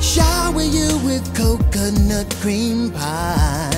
shower you with coconut cream pie.